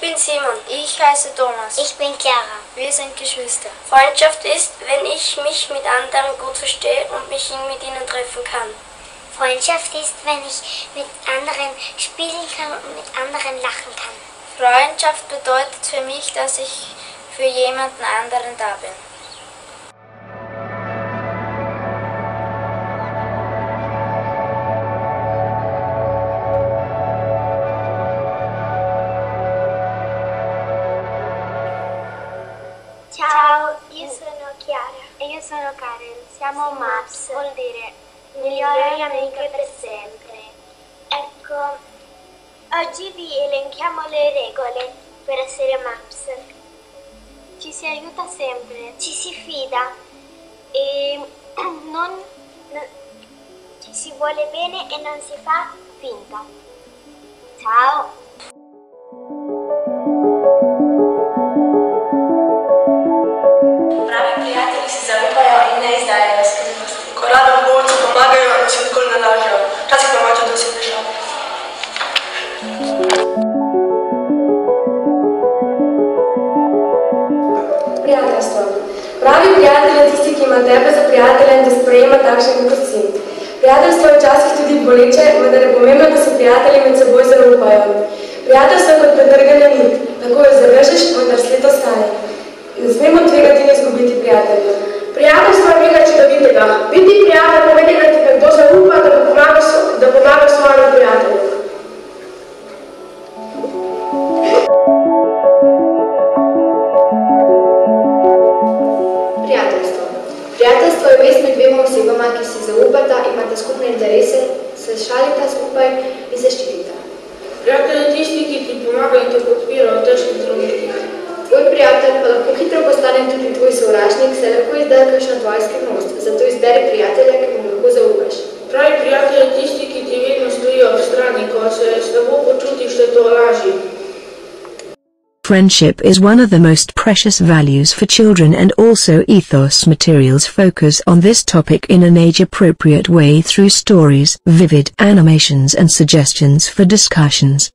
Simon. Ich heiße Thomas. Ich bin Chiara. Wir sind Geschwister. Freundschaft ist, wenn ich mich mit anderen gut verstehe und mich mit ihnen treffen kann. Freundschaft ist, wenn ich mit anderen spielen kann und mit anderen lachen kann. Freundschaft bedeutet für mich, dass ich für jemanden anderen da bin. Ciao, io sono Chiara. E io sono Karen. Siamo MAPS, vuol dire migliore amiche per sempre. Ecco, oggi vi elenchiamo le regole per essere MAPS. Ci si aiuta sempre, ci si fida e non, non- ci si vuole bene e non si fa finta. Ciao! Prijateljstvo. Pravi prijatelj je tisti, ki ima tebe za prijatelja in te sprejema takšen, kot si. Prijateljstvo je včasih tudi boleče, vendar je pomembno, da se prijatelji med seboj zaupajo. Prijateljstvo je kot predrgana nit. Tako jo zavežeš, vendar sled ostane. Ne smemo tvegati in izgubiti prijatelja. Prijateljstvo je nekaj čudovitega. Biti prijatelj pomeni, da ti nekdo zaupa, da pomaga, da pomaga svojemu prijatelju. Prijateljstvo je vez med dvema osebama, ki si zaupata, imata skupne interese, se šalita skupaj in se ščitita. Prijatelj je tisti, ki ti pomaga in te podpira v težkih trenutkih. Tvoj prijatelj pa lahko hitro postane tudi tvoj sovražnik, se lahko izda kakšna tvoja skrivnost, zato izberi prijatelja, ki mu lahko zaupaš. Pravi prijatelj je tisti, ki ti vedno stoji ob strani, ko se slabo počutiš, da to laži. Friendship is one of the most precious values for children and also ethos materials focus on this topic in an age-appropriate way through stories, vivid animations and suggestions for discussions.